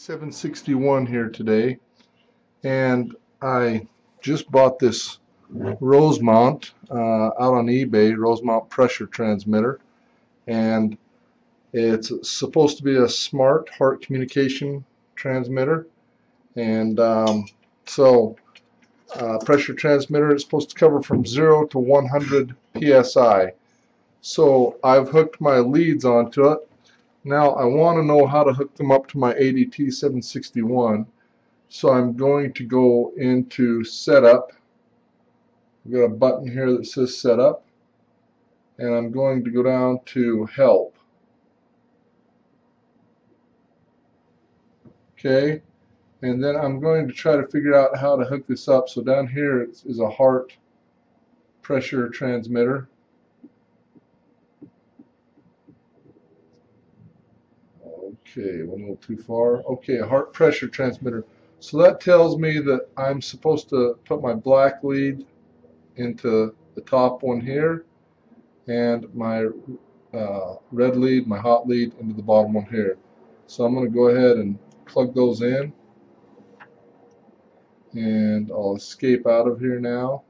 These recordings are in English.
761 here today and I just bought this Rosemount uh, out on eBay Rosemount pressure transmitter and it's supposed to be a smart HART communication transmitter and um, so uh, pressure transmitter is supposed to cover from 0 to 100 psi so I've hooked my leads onto it now I want to know how to hook them up to my ADT 761 so I'm going to go into setup. I've got a button here that says setup. And I'm going to go down to help. Okay. And then I'm going to try to figure out how to hook this up. So down here is a HART pressure transmitter Okay, went a little too far. Okay, a HART pressure transmitter. So that tells me that I'm supposed to put my black lead into the top one here and my uh, red lead, my hot lead into the bottom one here. So I'm going to go ahead and plug those in and I'll escape out of here now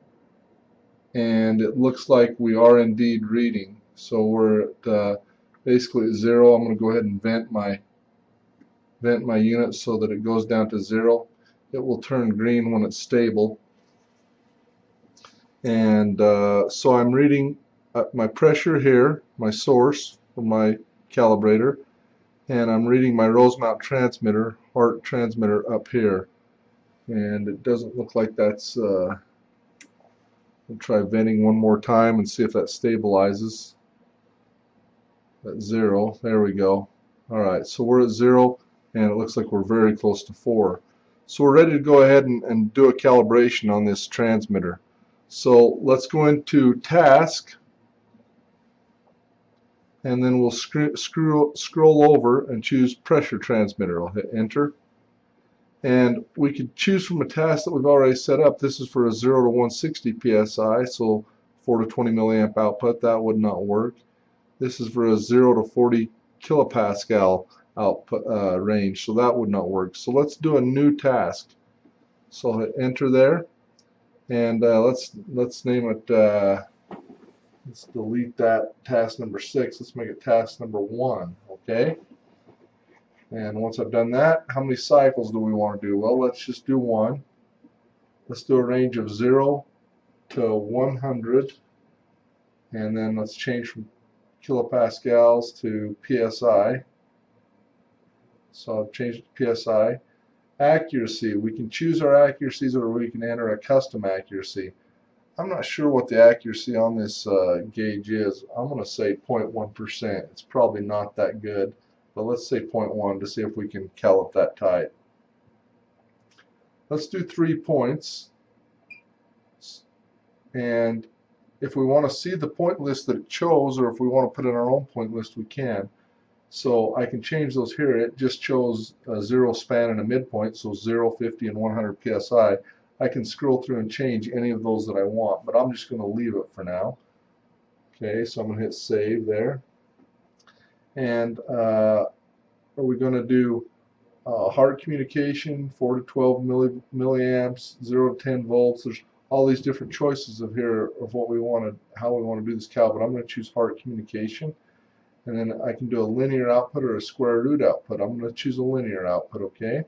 and it looks like we are indeed reading so we're at uh, basically at zero I'm going to go ahead and vent my vent my unit so that it goes down to zero. It will turn green when it's stable. And uh, so I'm reading my pressure here my source for my calibrator and I'm reading my Rosemount transmitter HART transmitter up here. And it doesn't look like that's uh, We'll try venting one more time and see if that stabilizes. At zero. There we go. Alright so we're at zero and it looks like we're very close to 4. So we're ready to go ahead and, and do a calibration on this transmitter. So let's go into task and then we'll scroll over and choose pressure transmitter. I'll hit enter and we could choose from a task that we've already set up. This is for a 0 to 160 psi so 4 to 20 milliamp output that would not work. This is for a 0 to 40 kilopascal output uh, range. So that would not work. So let's do a new task. So I'll hit enter there. And uh, let's let's name it uh, let's delete that task number six. Let's make it task number one okay? And once I've done that how many cycles do we want to do? Well let's just do one. Let's do a range of 0 to 100 and then let's change from kilopascals to psi so I've changed it to PSI. Accuracy, we can choose our accuracies or we can enter a custom accuracy. I'm not sure what the accuracy on this uh, gauge is. I'm going to say 0.1%. It's probably not that good, but let's say 0.1 to see if we can calibrate that tight. Let's do three points. And if we want to see the point list that it chose, or if we want to put in our own point list, we can. So I can change those here. It just shows a zero span and a midpoint, so 0, 50, and 100 psi. I can scroll through and change any of those that I want, but I'm just going to leave it for now. Okay, so I'm going to hit save there. And uh, are we going to do uh, HART communication, 4 to 12 milli milliamps, 0 to 10 volts. There's all these different choices of here of what we want to, how we want to do this cal, but I'm going to choose HART communication and then I can do a linear output or a square root output. I'm going to choose a linear output, okay?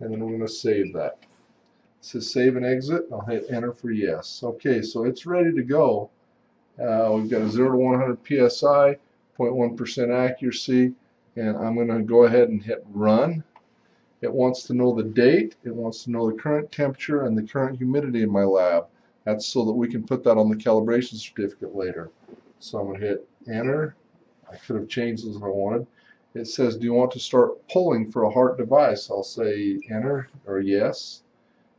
And then we're going to save that. It says save and exit. I'll hit enter for yes. Okay, so it's ready to go. Uh, we've got a 0 to 100 psi, 0.1% accuracy, and I'm going to go ahead and hit run. It wants to know the date, it wants to know the current temperature and the current humidity in my lab. That's so that we can put that on the calibration certificate later. So I'm going to hit enter I could have changed this if I wanted. It says, do you want to start pulling for a HART device? I'll say enter or yes.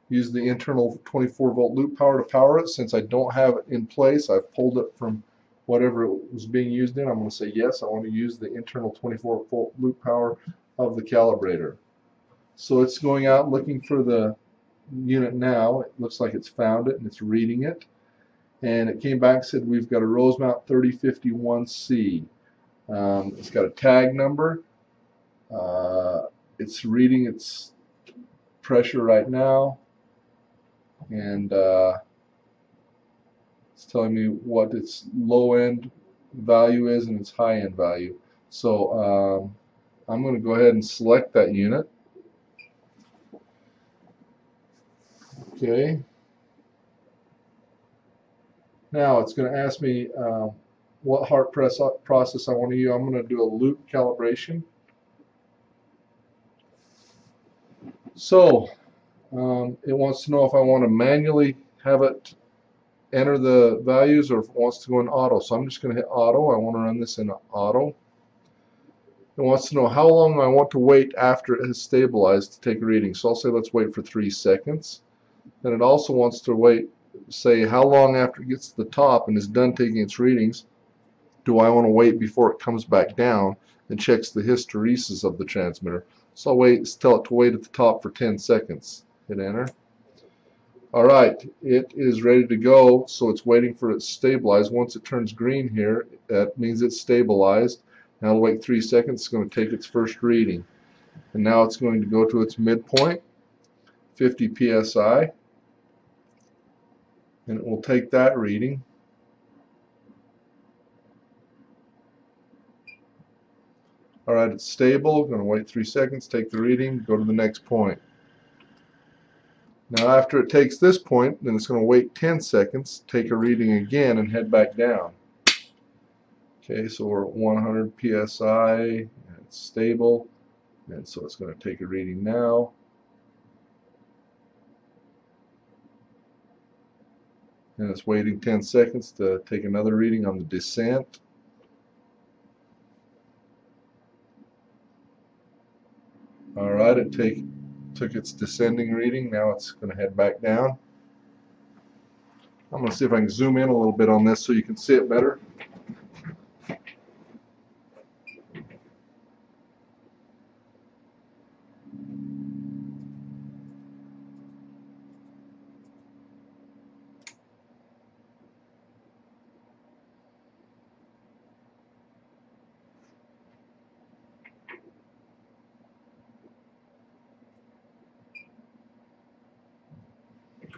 Use the internal 24 volt loop power to power it. Since I don't have it in place, I've pulled it from whatever it was being used in. I'm going to say yes, I want to use the internal 24 volt loop power of the calibrator. So it's going out looking for the unit now. It looks like it's found it and it's reading it. And it came back and said we've got a Rosemount 3051C. Um, it's got a tag number. Uh, it's reading its pressure right now and uh, it's telling me what its low end value is and its high end value. So um, I'm going to go ahead and select that unit. Okay. Now it's going to ask me um, what HART press process I want to use. I'm going to do a loop calibration. So um, it wants to know if I want to manually have it enter the values or if it wants to go in auto. So I'm just going to hit auto. I want to run this in auto. It wants to know how long I want to wait after it has stabilized to take a reading. So I'll say let's wait for three seconds. Then it also wants to wait, say how long after it gets to the top and is done taking its readings do I want to wait before it comes back down and checks the hysteresis of the transmitter. So I'll wait, tell it to wait at the top for 10 seconds. Hit enter. Alright, it is ready to go, so it's waiting for it to stabilize. Once it turns green here, that means it's stabilized. Now it'll wait 3 seconds, it's going to take its first reading. And now it's going to go to its midpoint, 50 psi, and it will take that reading. Alright, it's stable, going to wait 3 seconds, take the reading, go to the next point. Now after it takes this point, then it's going to wait 10 seconds, take a reading again, and head back down. Okay, so we're at 100 psi, and it's stable, and so it's going to take a reading now. And it's waiting 10 seconds to take another reading on the descent. Alright, it take took its descending reading. Now it's going to head back down. I'm going to see if I can zoom in a little bit on this so you can see it better.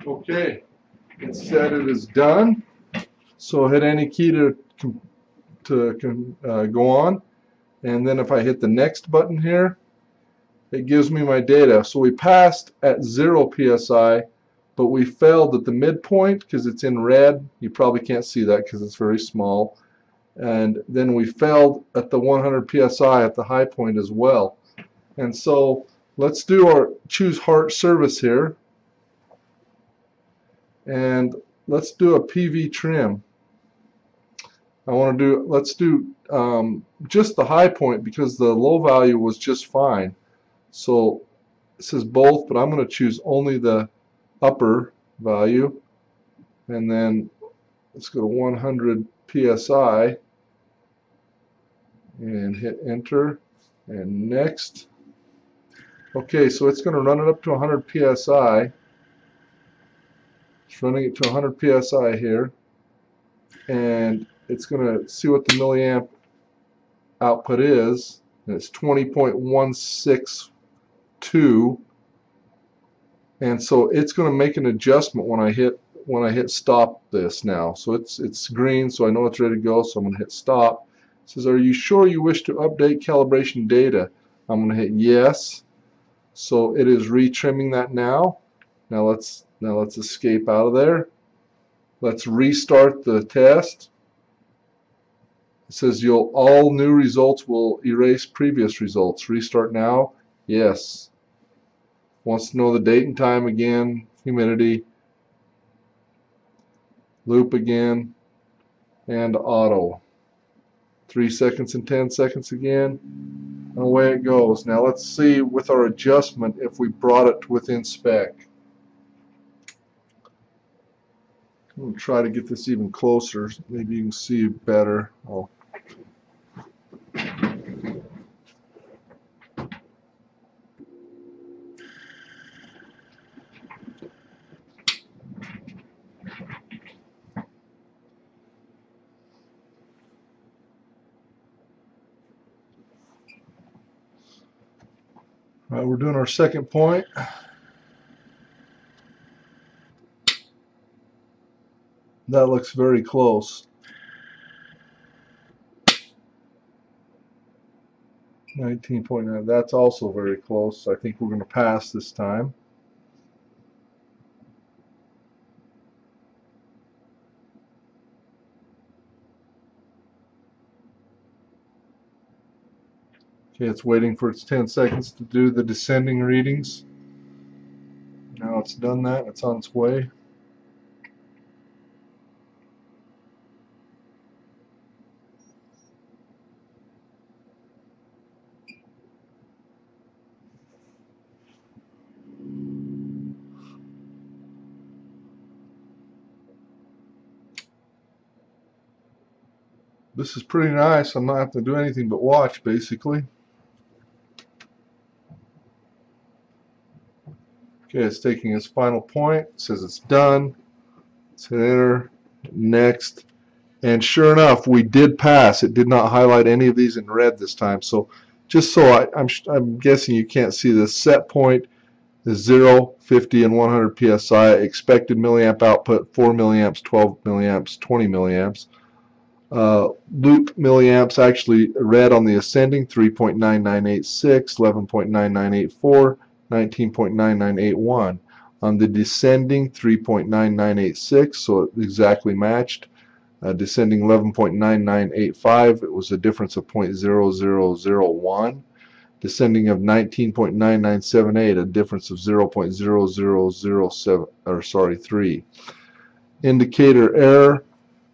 Okay, it said it is done. So hit any key to to uh, go on, and then if I hit the next button here, it gives me my data. So we passed at zero psi, but we failed at the midpoint because it's in red. You probably can't see that because it's very small. And then we failed at the 100 psi at the high point as well. And so let's do our choose HART service here and let's do a PV trim. I want to do, let's do um, just the high point because the low value was just fine. So it says both, but I'm going to choose only the upper value. And then let's go to 100 PSI and hit enter and next. Okay, so it's going to run it up to 100 PSI. It's running it to 100 psi here. And it's going to see what the milliamp output is. And it's 20.162 and so it's going to make an adjustment when I hit when I hit stop this now. So it's it's green so I know it's ready to go so I'm going to hit stop. It says are you sure you wish to update calibration data? I'm going to hit yes. So it is retrimming that now now let's now let's escape out of there. Let's restart the test. It says you'll all new results will erase previous results. Restart now. Yes. Wants to know the date and time again, humidity, loop again, and auto. Three seconds and ten seconds again. And away it goes. Now let's see with our adjustment if we brought it within spec. I'm going to try to get this even closer. Maybe you can see better. Oh. Right, we're doing our second point. That looks very close. Nineteen point nine. That's also very close. I think we're going to pass this time. Okay, it's waiting for its 10 seconds to do the descending readings. Now it's done that. It's on its way. This is pretty nice. I'm not having to do anything but watch, basically. Okay, it's taking its final point. It says it's done. Let's hit enter. Next. And sure enough, we did pass. It did not highlight any of these in red this time. So just so I, I'm, I'm guessing you can't see this, set point is 0, 50, and 100 psi. Expected milliamp output 4 milliamps, 12 milliamps, 20 milliamps. Uh, loop milliamps actually read on the ascending 3.9986, 11.9984, 19.9981. On the descending 3.9986, so it exactly matched. Uh, descending 11.9985, it was a difference of 0.0001. Descending of 19.9978, a difference of 0.0007 or sorry 3. Indicator error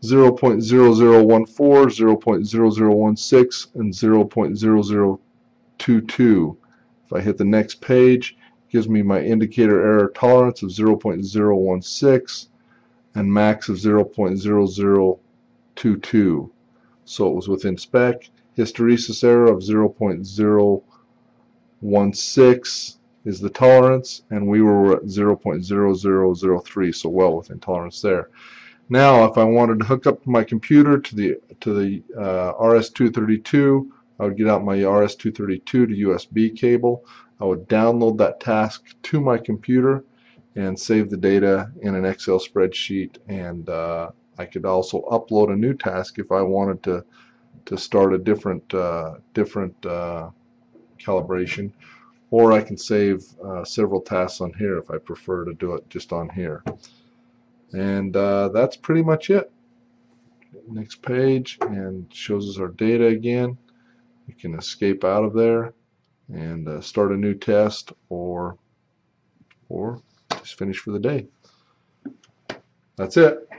0.0014, 0.0016, and 0.0022. If I hit the next page, it gives me my indicator error tolerance of 0.016 and max of 0.0022. So it was within spec. Hysteresis error of 0.016 is the tolerance, and we were at 0.0003, so well within tolerance there. Now, if I wanted to hook up my computer to the to the uh, RS-232, I would get out my RS-232 to USB cable. I would download that task to my computer and save the data in an Excel spreadsheet. And uh, I could also upload a new task if I wanted to to start a different uh, different uh, calibration. Or I can save uh, several tasks on here if I prefer to do it just on here. And uh, that's pretty much it. Next page and shows us our data again. You can escape out of there and uh, start a new test or or just finish for the day. That's it.